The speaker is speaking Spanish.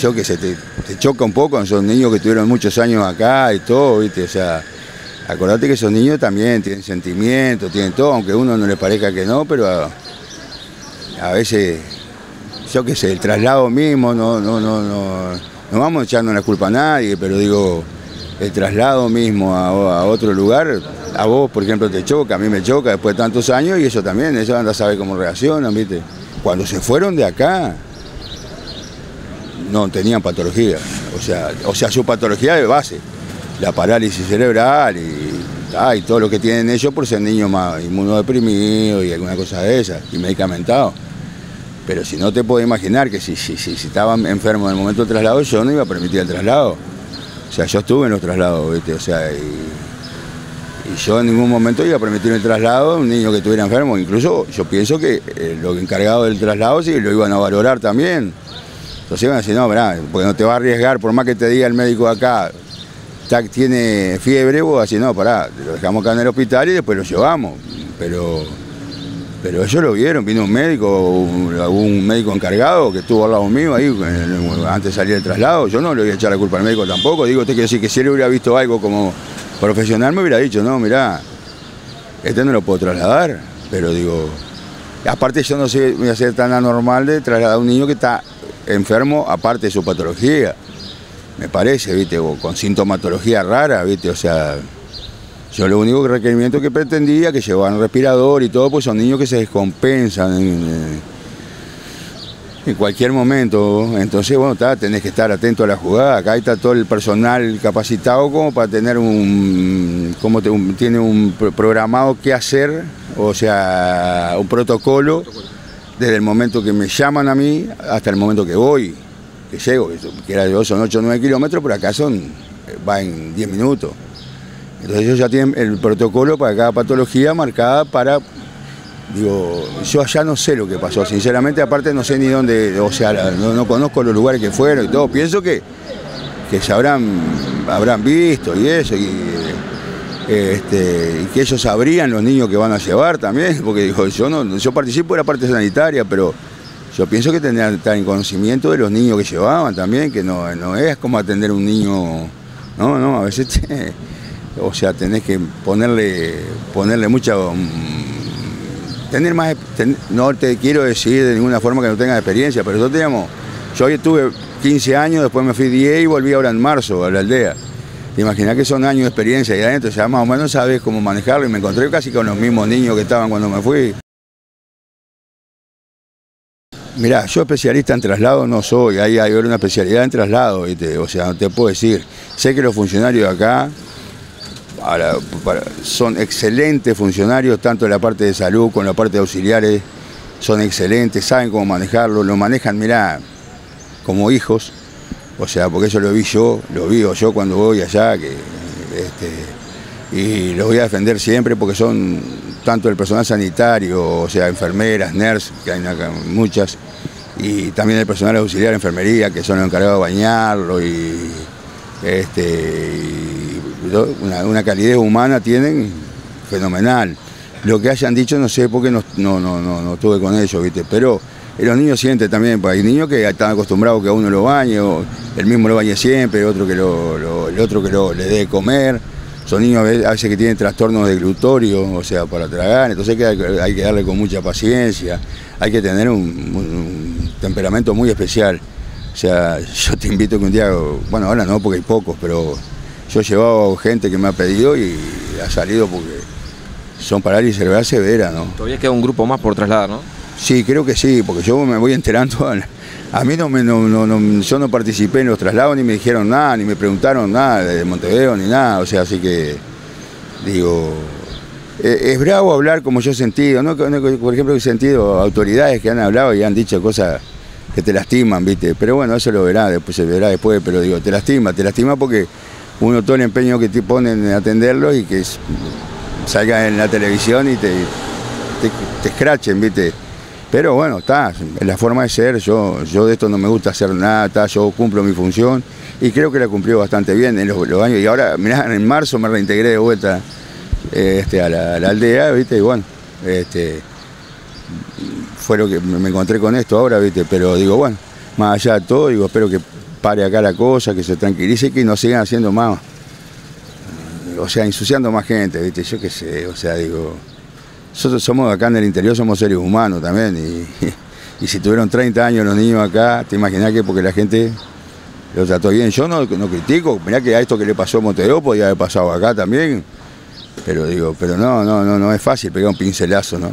yo que sé, te, choca un poco, son niños que tuvieron muchos años acá y todo, ¿viste? O sea, acordate que esos niños también tienen sentimientos, tienen todo, aunque a uno no le parezca que no, pero a, veces, yo qué sé, el traslado mismo, no, no, no, no, no vamos echando la culpa a nadie, pero digo, el traslado mismo a, otro lugar, a vos, por ejemplo, te choca, a mí me choca después de tantos años y eso también, eso anda a saber cómo reaccionan, ¿viste? Cuando se fueron de acá, no tenían patología, o sea, o sea, su patología de base, la parálisis cerebral y, ah, y todo lo que tienen ellos por ser niños más inmunodeprimidos y alguna cosa de esas, y medicamentados. Pero si no te puedo imaginar que si, si, si, estaban enfermos en el momento del traslado, yo no iba a permitir el traslado. O sea, yo estuve en los traslados, ¿viste? O sea, y, y yo en ningún momento iba a permitir el traslado a un niño que estuviera enfermo. Incluso yo pienso que eh, los encargados del traslado sí lo iban a valorar también. Entonces iban a decir, no, verá, porque no te va a arriesgar, por más que te diga el médico acá, tac, tiene fiebre, vos así, no, pará, lo dejamos acá en el hospital y después lo llevamos. Pero, pero ellos lo vieron, vino un médico, un médico encargado que estuvo al lado mío ahí, antes de salir del traslado, yo no le voy a echar la culpa al médico tampoco, digo, usted quiere decir que si él hubiera visto algo como profesional me hubiera dicho, no, mirá, este no lo puedo trasladar, pero digo, aparte yo no sé, voy a ser tan anormal de trasladar a un niño que está enfermo aparte de su patología. Me parece, ¿viste? O con sintomatología rara, ¿viste? O sea, yo lo único requerimiento que pretendía, que llevaban respirador y todo, pues son niños que se descompensan en, en cualquier momento. Entonces, bueno, tenés que estar atento a la jugada. Acá está todo el personal capacitado como para tener un, como te, tiene un programado qué hacer, o sea, un protocolo desde el momento que me llaman a mí hasta el momento que voy, que llego, que era de son 8 o 9 kilómetros, pero acá son, va en 10 minutos. Entonces ellos ya tienen el protocolo para cada patología marcada para, digo, yo allá no sé lo que pasó, sinceramente aparte no sé ni dónde, o sea, no, no conozco los lugares que fueron y todo, pienso que, que se habrán, habrán visto y eso, este, y que ellos sabrían los niños que van a llevar también, porque dijo, yo no, yo participo de la parte sanitaria, pero yo pienso que tendrían que estar en conocimiento de los niños que llevaban también, que no, no es como atender un niño, no, no, a veces o sea, tenés que ponerle, ponerle mucha tener más, ten, no te quiero decir de ninguna forma que no tengas experiencia, pero nosotros teníamos, yo estuve 15 años, después me fui 10 y volví ahora en marzo a la aldea. Imaginá que son años de experiencia ahí adentro, ya más o menos sabes cómo manejarlo y me encontré casi con los mismos niños que estaban cuando me fui. Mirá, yo especialista en traslado no soy, ahí hay una especialidad en traslado, o sea, no te puedo decir. Sé que los funcionarios de acá son excelentes funcionarios, tanto en la parte de salud como en la parte de auxiliares, son excelentes, saben cómo manejarlo, lo manejan, mirá, como hijos, o sea, porque eso lo vi yo, lo vivo yo cuando voy allá, que, este, y los voy a defender siempre porque son tanto el personal sanitario, o sea, enfermeras, nurses, que hay muchas, y también el personal auxiliar de enfermería, que son los encargados de bañarlo, y, este, una, una, calidez humana tienen fenomenal. Lo que hayan dicho no sé porque no, no, no, no, no estuve con ellos, ¿viste? pero los niños sienten también, pues hay niños que están acostumbrados que a uno lo bañe, o el mismo lo bañe siempre, otro que lo, lo, el otro que lo, le dé comer. Son niños a veces que tienen trastornos de glutorio, o sea, para tragar, entonces hay que, darle con mucha paciencia, hay que tener un, temperamento muy especial. O sea, yo te invito que un día, bueno, ahora no porque hay pocos, pero yo he llevado gente que me ha pedido y ha salido porque son parálisis cerebral severa, ¿no? Todavía queda un grupo más por trasladar, ¿no? Sí, creo que sí, porque yo me voy enterando. A mí no, me, yo no participé en los traslados, ni me dijeron nada, ni me preguntaron nada de Montevideo, ni nada. O sea, así que, digo, es, es bravo hablar como yo he sentido, ¿no? Por ejemplo, he sentido autoridades que han hablado y han dicho cosas que te lastiman, ¿viste? Pero bueno, eso lo verá, después se verá después, pero digo, te lastima, te lastima porque uno todo el empeño que te ponen en atenderlo y que salga en la televisión y te, te, te escrachen, ¿viste? Pero bueno, está, es la forma de ser, yo, yo de esto no me gusta hacer nada, está, yo cumplo mi función y creo que la cumplió bastante bien en los, años. Y ahora, mirá, en marzo me reintegré de vuelta este, a, la, a, la, aldea, ¿viste? Y bueno, este, fue lo que me encontré con esto ahora, ¿viste? Pero digo, bueno, más allá de todo, digo, espero que pare acá la cosa, que se tranquilice y que no sigan haciendo más. O sea, ensuciando más gente, ¿viste? Yo qué sé, o sea, digo. Nosotros somos acá en el interior, somos seres humanos también. Y, si tuvieron 30 años los niños acá, te imaginas que porque la gente lo trató bien. Yo no, no critico, mirá que a esto que le pasó a Montevideo podía haber pasado acá también. Pero digo, pero no, no, no, no es fácil pegar un pincelazo, ¿no?